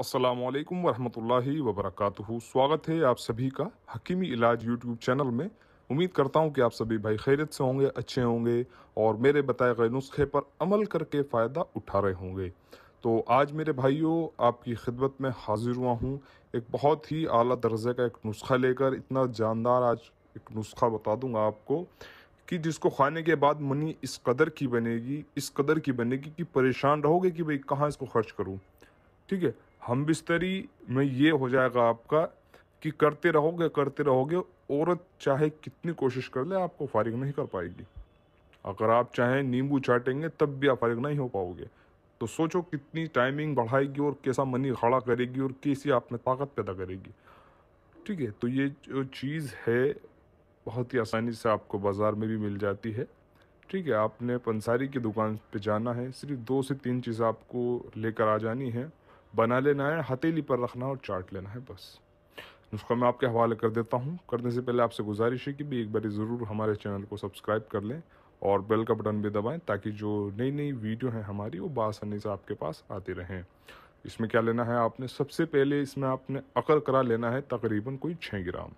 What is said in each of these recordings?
असलकम वरहमतुल्लाहि वबरकातुहू। स्वागत है आप सभी का हकीमी इलाज यूट्यूब चैनल में। उम्मीद करता हूँ कि आप सभी भाई खैरियत से होंगे, अच्छे होंगे और मेरे बताए गए नुस्खे पर अमल करके फ़ायदा उठा रहे होंगे। तो आज मेरे भाइयों, आपकी खिदमत में हाजिर हुआ हूँ। एक बहुत ही अली दर्जे का एक नुस्खा लेकर, इतना जानदार आज एक नुस्खा बता दूँगा आपको कि जिसको खाने के बाद मनी इस कदर की बनेगी, इस कदर की बनेगी कि परेशान रहोगे कि भाई कहाँ इसको खर्च करूँ। ठीक है? हम बिस्तरी में ये हो जाएगा आपका कि करते रहोगे करते रहोगे, औरत चाहे कितनी कोशिश कर ले, आपको फारिग नहीं कर पाएगी। अगर आप चाहें नींबू चाटेंगे, तब भी आप फारिग नहीं हो पाओगे। तो सोचो कितनी टाइमिंग बढ़ाएगी और कैसा मनी खड़ा करेगी और कैसी आप में ताकत पैदा करेगी। ठीक है तो ये जो चीज़ है, बहुत ही आसानी से आपको बाज़ार में भी मिल जाती है। ठीक है, आपने पंसारी की दुकान पे जाना है, सिर्फ़ दो से तीन चीज़ें आपको लेकर आ जानी है। बना लेना है, हथेली पर रखना और चाट लेना है, बस। नुस्खा मैं आपके हवाले कर देता हूँ। करने से पहले आपसे गुजारिश है कि भी एक बार ज़रूर हमारे चैनल को सब्सक्राइब कर लें और बेल का बटन भी दबाएँ ताकि जो नई नई वीडियो हैं हमारी, वो बासानी से आपके पास आती रहें। इसमें क्या लेना है आपने? सबसे पहले इसमें आपने अकर करा लेना है तकरीबन कोई छः ग्राम।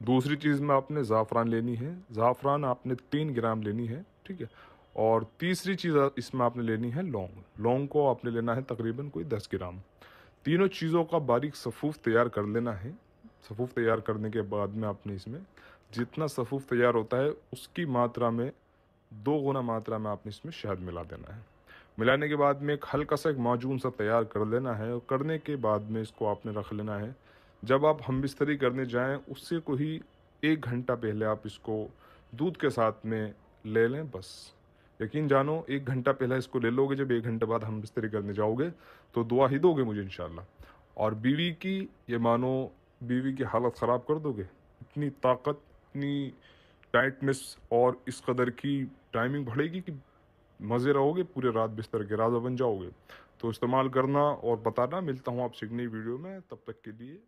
दूसरी चीज़ में आपने ज़ाफ़रान लेनी है। ज़ाफ़रान आपने तीन ग्राम लेनी है, ठीक है? और तीसरी चीज़ इसमें आपने लेनी है लौंग। लौंग को आपने लेना है तकरीबन कोई दस ग्राम। तीनों चीज़ों का बारीक सफ़ूफ तैयार कर लेना है। सफ़ूफ तैयार करने के बाद में आपने इसमें जितना सफ़ूफ तैयार होता है, उसकी मात्रा में, दो गुना मात्रा में आपने इसमें शहद मिला देना है। मिलाने के बाद में एक हल्का सा एक माजून सा तैयार कर लेना है और करने के बाद में इसको आपने रख लेना है। जब आप हम बिस्तरी करने जाएँ, उससे को ही एक घंटा पहले आप इसको दूध के साथ में ले लें बस। यकीन जानो, एक घंटा पहले इसको ले लोगे, जब एक घंटे बाद हम बिस्तरी करने जाओगे तो दुआ ही दोगे मुझे इनशाला और बीवी की, ये मानो, बीवी की हालत ख़राब कर दोगे? इतनी ताकत, इतनी टाइटनेस और इस कदर की टाइमिंग बढ़ेगी कि मज़े रहोगे, पूरे रात बिस्तर के राजा बन जाओगे। तो इस्तेमाल करना और बताना, मिलता हूँ आपसे एक नई वीडियो में, तब तक के लिए